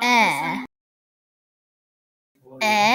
哎哎